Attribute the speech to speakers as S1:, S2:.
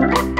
S1: Bye.